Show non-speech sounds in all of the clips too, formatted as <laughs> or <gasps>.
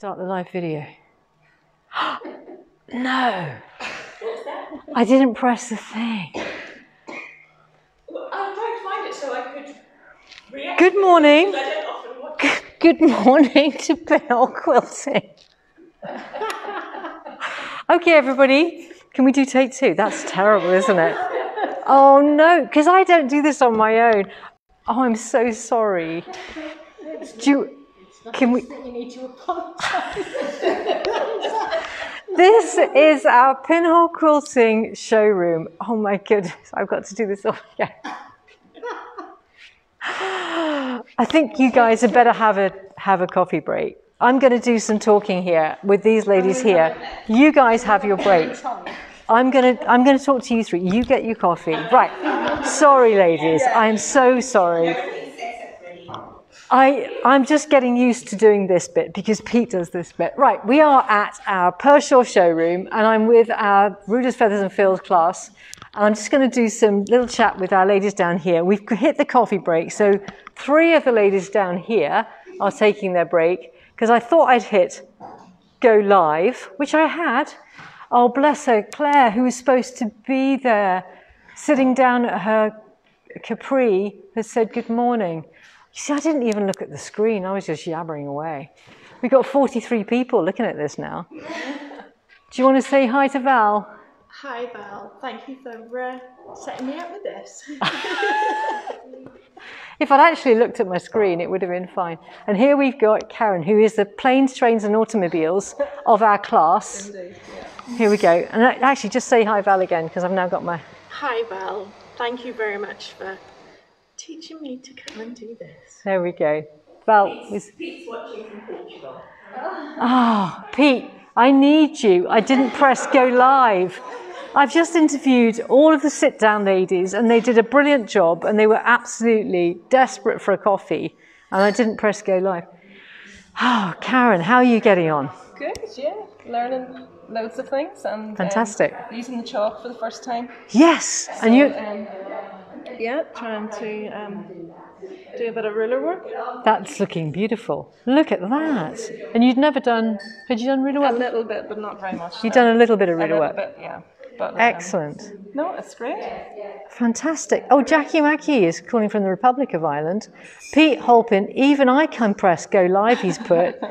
Start the live video. <gasps> no. I didn't press the thing. Well, I'm trying to find it so I could react. Good morning. I don't often watch. Good morning to Bill Quilting. <laughs> okay, everybody, can we do take two? That's terrible, isn't it? Oh no, because I don't do this on my own. Oh, I'm so sorry. <laughs> Do you, can we? You need to apologise. <laughs> This is our pinhole quilting showroom. Oh my goodness, I've got to do this all again. I think you guys had better have a have a coffee break. I'm going to do some talking here with these ladies oh, here. You guys have your break. I'm going to I'm going to talk to you three. You get your coffee. Right. Sorry ladies. I'm so sorry. I, I'm just getting used to doing this bit because Pete does this bit. Right, we are at our Pershore showroom and I'm with our Rulers, Feathers and Fills class. And I'm just going to do some little chat with our ladies down here. We've hit the coffee break, so three of the ladies down here are taking their break because I thought I'd hit go live, which I had. Oh, bless her, Claire, who was supposed to be there, sitting down at her Capri, has said good morning. You see, I didn't even look at the screen. I was just yabbering away. We've got 43 people looking at this now. Do you want to say hi to Val? Hi Val, thank you for uh, setting me up with this. <laughs> If I'd actually looked at my screen, it would have been fine. And here we've got Karen, who is the planes, trains, and automobiles of our class. Here we go. And actually, just say hi, Val, again, because I've now got my. Hi Val, thank you very much for teaching me to come and do this. There we go. Val is. Pete's watching from Portugal. Ah, Pete, I need you. I didn't press go live. I've just interviewed all of the sit down ladies, and they did a brilliant job, and they were absolutely desperate for a coffee, and I didn't press go live. Oh, Karen, how are you getting on? Good, yeah. Learning loads of things and um, Fantastic. using the chalk for the first time. Yes, and you. Um, yeah, trying to um, do a bit of ruler work. That's looking beautiful. Look at that. And you'd never done, had you done ruler work? A little bit, but not very much. You'd done a little bit of a ruler little work. bit, yeah. But, um, Excellent. No, it's great. Fantastic. Oh, Jackie Mackey is calling from the Republic of Ireland. Pete Holpin, even I can press go live, he's put. <laughs>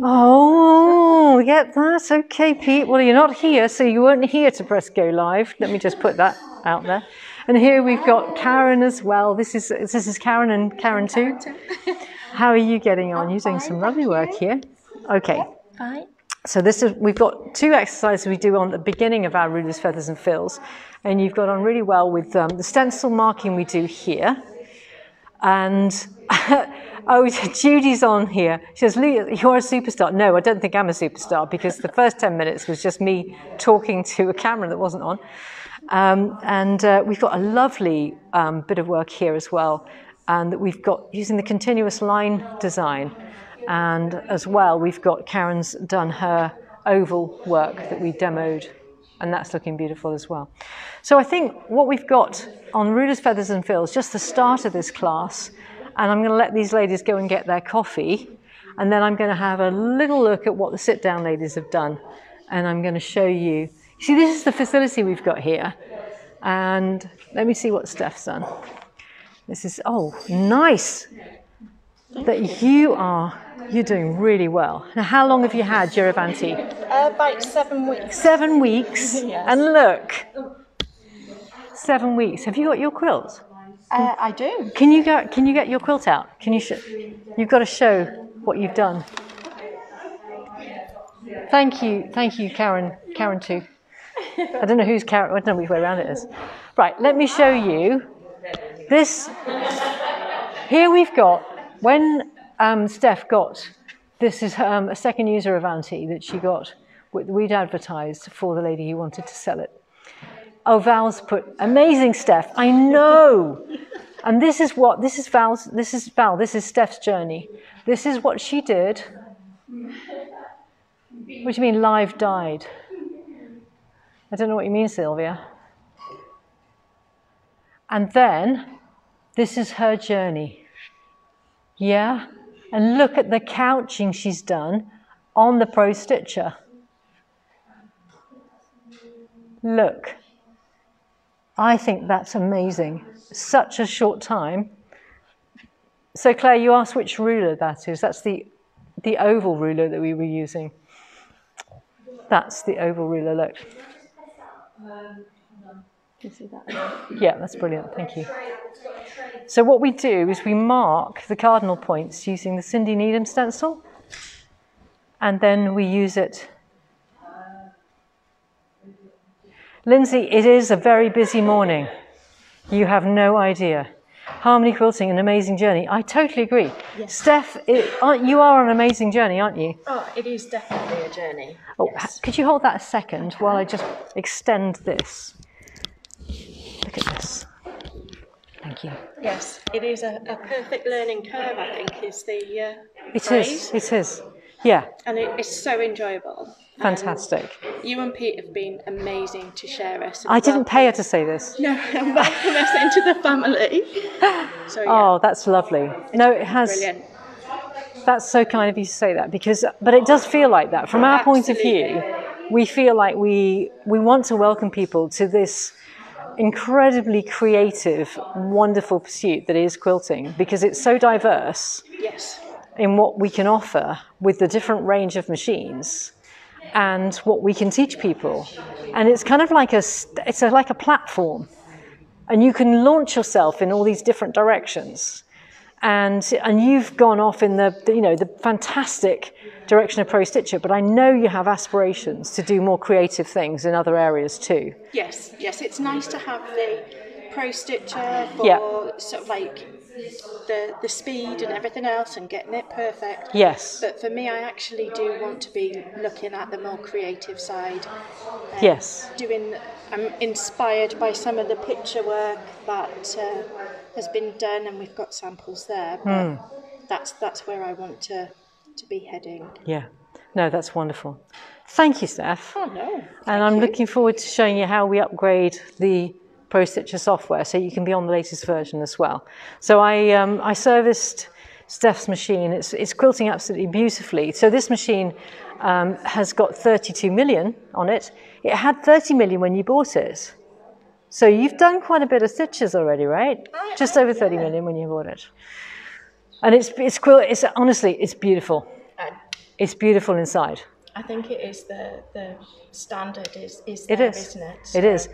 Oh, get that. Okay, Pete. Well, you're not here, so you weren't here to press go live. Let me just put that out there. And here we've got Karen as well. This is this is Karen and Karen too. <laughs> How are you getting on? You're doing some lovely work here. Okay. Fine. So this is we've got two exercises we do on the beginning of our rulers, feathers, and fills, and you've got on really well with um, the stencil marking we do here, and <laughs> oh, <laughs> Judy's on here. She says, "Lee, "You're a superstar." No, I don't think I'm a superstar because the first ten minutes was just me talking to a camera that wasn't on, um, and uh, we've got a lovely um, bit of work here as well, and that we've got using the continuous line design. And as well, we've got Karen's done her oval work that we demoed, and that's looking beautiful as well. So I think what we've got on Rulers, Feathers and Fills, just the start of this class, and I'm going to let these ladies go and get their coffee, and then I'm going to have a little look at what the sit-down ladies have done, and I'm going to show you. See, this is the facility we've got here, and let me see what Steph's done. This is, oh, nice that you are, you're doing really well. Now, how long have you had your Avanti? Uh, about seven weeks. Seven weeks. <laughs> And look, seven weeks. Have you got your quilt? Uh, I do. Can you go? Can you get your quilt out? Can you? Sh- you've got to show what you've done. Thank you, thank you, Karen. Karen too. I don't know who's Karen. I don't know which way around it is. Right. Let me show you this. Here we've got when um, Steph got this is um, a second user Avanti that she got. We'd advertised for the lady who wanted to sell it. Oh, Val's put amazing, Steph. I know. And this is what this is Val's. This is Val. This is Steph's journey. This is what she did. What do you mean live died? I don't know what you mean, Sylvia. And then this is her journey. Yeah? And look at the couching she's done on the Pro Stitcher. Look, I think that's amazing. Such a short time. So Claire, you asked which ruler that is. That's the, the oval ruler that we were using. That's the oval ruler, look. Yeah, that's brilliant, thank you. So what we do is we mark the cardinal points using the Cindy Needham stencil, and then we use it. Lindsay, it is a very busy morning. You have no idea. Harmony Quilting, an amazing journey. I totally agree. Yes. Steph, it, aren't, you are on an amazing journey, aren't you? Oh, it is definitely a journey. Oh, yes. could you hold that a second while I just extend this? Look at this. Thank you. Yes, it is a, a perfect learning curve, I think, is the uh, It phrase. is. It is. Yeah, And it is so enjoyable. Um, fantastic. You and Pete have been amazing to share us. I didn't pay her to say this. No, <laughs> welcome us into the family. So, yeah, Oh, that's lovely. No, it has. brilliant. That's so kind of you to say that because, but it does feel like that from our point of view. We feel like we we want to welcome people to this incredibly creative, wonderful pursuit that is quilting because it's so diverse Yes, in what we can offer with the different range of machines and what we can teach people. And it's kind of like a it's a, like a platform, and you can launch yourself in all these different directions. And and you've gone off in the the, you know the fantastic direction of Pro Stitcher, but I know you have aspirations to do more creative things in other areas too. yes, yes. It's nice to have the Pro Stitcher for Yeah. sort of like the the speed and everything else and getting it perfect. Yes, But for me, I actually do want to be looking at the more creative side. um, yes, Doing, I'm inspired by some of the picture work that uh, has been done, and we've got samples there. But Hmm. that's that's where I want to to be heading. yeah. No, that's wonderful. Thank you, Steph. Oh no! And I'm looking forward to showing you how we upgrade the Pro Stitcher software so you can be on the latest version as well. So I, um, I serviced Steph's machine. It's, it's quilting absolutely beautifully. So this machine um, has got 32 million on it. It had 30 million when you bought it. So you've done quite a bit of stitches already, right? Just over 30 million when you bought it. And it's, it's, quilt, it's honestly, it's beautiful. I, It's beautiful inside. I think it is the the standard is is It there, is. isn't it? It is.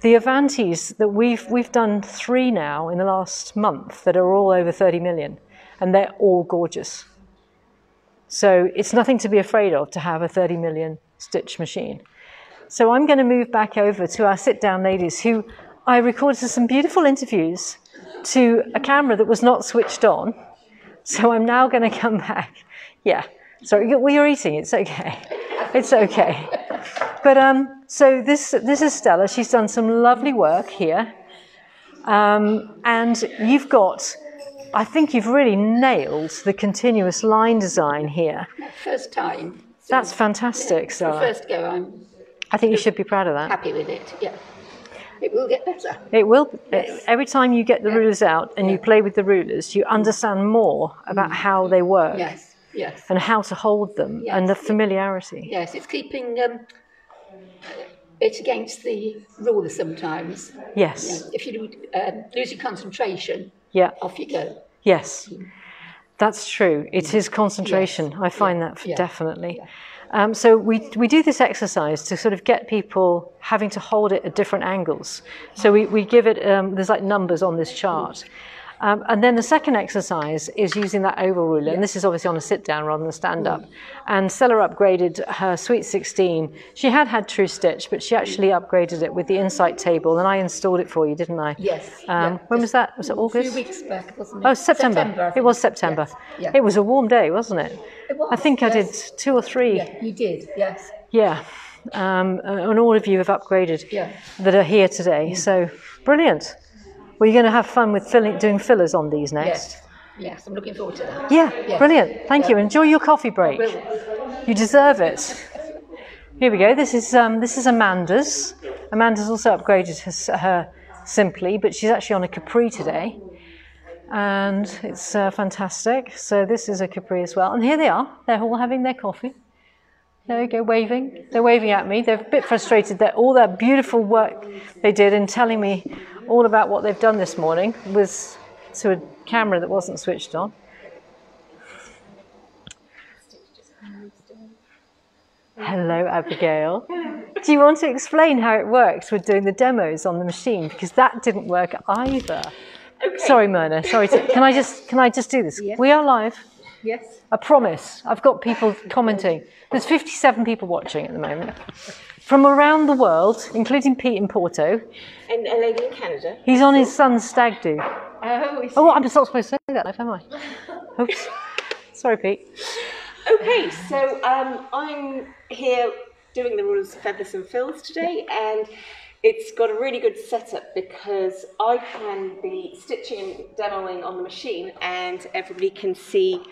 The Avantis that we've we've done three now in the last month that are all over 30 million, and they're all gorgeous. So it's nothing to be afraid of to have a 30 million stitch machine. So I'm going to move back over to our sit down ladies who I recorded some beautiful interviews to a camera that was not switched on. So I'm now going to come back. Yeah. Sorry, well, you're eating. It's okay. It's okay. But um, so this this is Stella. She's done some lovely work here, um, and you've got. I think you've really nailed the continuous line design here. First time. So That's fantastic, Stella. first go, I'm I think you should be proud of that. happy with it. Yeah, it will get better. It will. Yes. Every time you get the rulers out and you play with the rulers, you understand more about how they work Yes, yes, and how to hold them and the familiarity. yes. It's keeping um, it against the ruler sometimes. Yes. If you um, lose your concentration, Yeah. off you go. Yes, that's true. It is concentration. I find that Yeah. definitely. Um, so we, we do this exercise to sort of get people having to hold it at different angles. So we, we give it, um, there's like numbers on this chart. Um, and then the second exercise is using that oval ruler, and this is obviously on a sit down rather than a stand up. And Stella upgraded her Sweet 16. She had had True Stitch, but she actually upgraded it with the Insight table, and I installed it for you, didn't I? Yes, Um, yeah, when was that? Was it A August? few weeks back, wasn't it? Oh, September. I it was September. Yes, yeah. It was a warm day, wasn't it? It was, I think I did two or three. Yeah, you did. Yes. Yeah. Um, and all of you have upgraded Yeah. that are here today. So brilliant. Well, you're going to have fun with filling, doing fillers on these next. Yes. Yes. I'm looking forward to that. Yeah, Yes. brilliant. Thank you. Enjoy your coffee break. You deserve it. Here we go. This is um, this is Amanda's. Amanda's also upgraded her, her simply, but she's actually on a Capri today, and it's uh, fantastic. So this is a Capri as well. And here they are. They're all having their coffee. There you go, waving. They're waving at me. They're a bit frustrated that all that beautiful work they did in telling me all about what they've done this morning was to a camera that wasn't switched on. Hello, Abigail. Do you want to explain how it works with doing the demos on the machine? Because that didn't work either. Sorry, Myrna. Sorry. To, can I just can I just do this? We are live. Yes. I promise. I've got people commenting. There's 57 people watching at the moment from around the world, including Pete in Porto. And a lady in Canada. He's on his son's stag do. Oh, Oh, I'm just not supposed to say that, am I? <laughs> Oops. Sorry, Pete. Okay, so um, I'm here doing the rules of feathers and fills today, and it's got a really good setup because I can be stitching and demoing on the machine, and everybody can see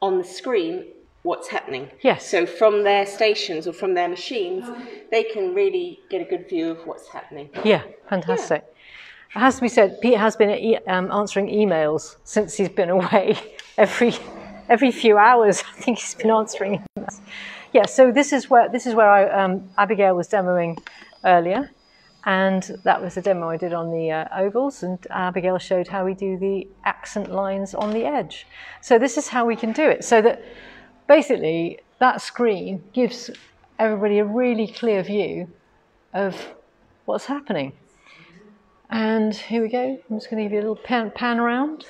on the screen what's happening. Yes. So from their stations or from their machines, they can really get a good view of what's happening. Yeah, fantastic. It has to be said, Pete has been e- um, answering emails since he's been away. <laughs> Every every few hours, I think he's been answering emails. Yeah, so this is where this is where I, um, Abigail was demoing earlier, and that was the demo I did on the uh, ovals, and Abigail showed how we do the accent lines on the edge. So this is how we can do it. So that basically that screen gives everybody a really clear view of what's happening. And here we go. I'm just going to give you a little pan, pan around.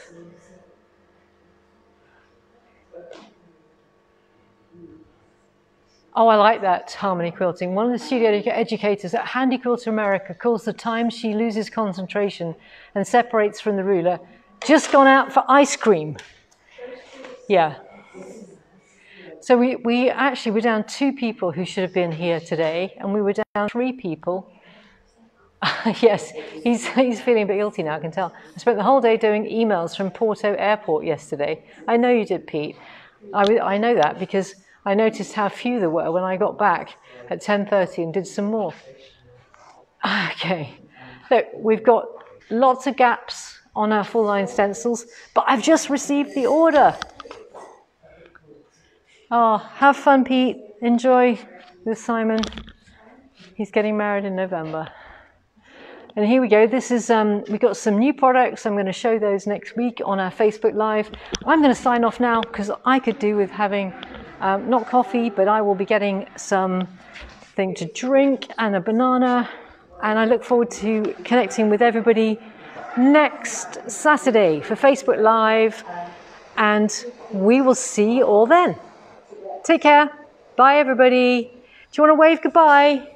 Oh, I like that harmony quilting. One of the studio educators at Handi Quilter America calls the time she loses concentration and separates from the ruler just gone out for ice cream. Yeah. So we, we actually were down two people who should have been here today, and we were down three people <laughs> yes, he's, he's feeling a bit guilty now, I can tell. I spent the whole day doing emails from Porto Airport yesterday. I know you did, Pete. I, I know that because I noticed how few there were when I got back at 10.30 and did some more. <laughs> Okay. Look, we've got lots of gaps on our full line stencils, but I've just received the order. Oh, have fun, Pete. Enjoy with Simon. He's getting married in November. And here we go. This is um, we've got some new products. I'm going to show those next week on our Facebook Live. I'm going to sign off now because I could do with having um, not coffee, but I will be getting some thing to drink and a banana. And I look forward to connecting with everybody next Saturday for Facebook Live. And we will see you all then. Take care. Bye, everybody. Do you want to wave goodbye?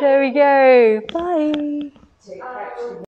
There we go. Bye.